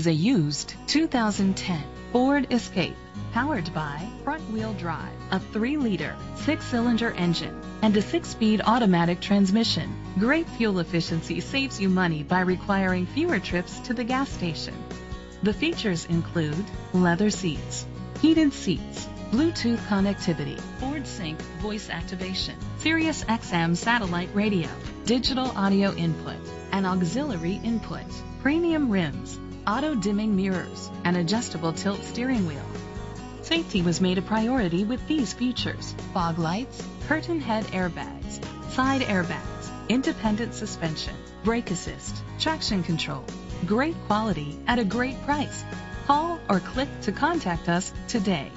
is a used 2010 Ford Escape powered by front-wheel drive, a 3-liter, 6-cylinder engine, and a 6-speed automatic transmission. Great fuel efficiency saves you money by requiring fewer trips to the gas station. The features include leather seats, heated seats, Bluetooth connectivity, Ford Sync voice activation, Sirius XM satellite radio, digital audio input, and auxiliary input, premium rims, auto dimming mirrors, and adjustable tilt steering wheel. Safety was made a priority with these features. Fog lights, curtain head airbags, side airbags, independent suspension, brake assist, traction control. Great quality at a great price. Call or click to contact us today.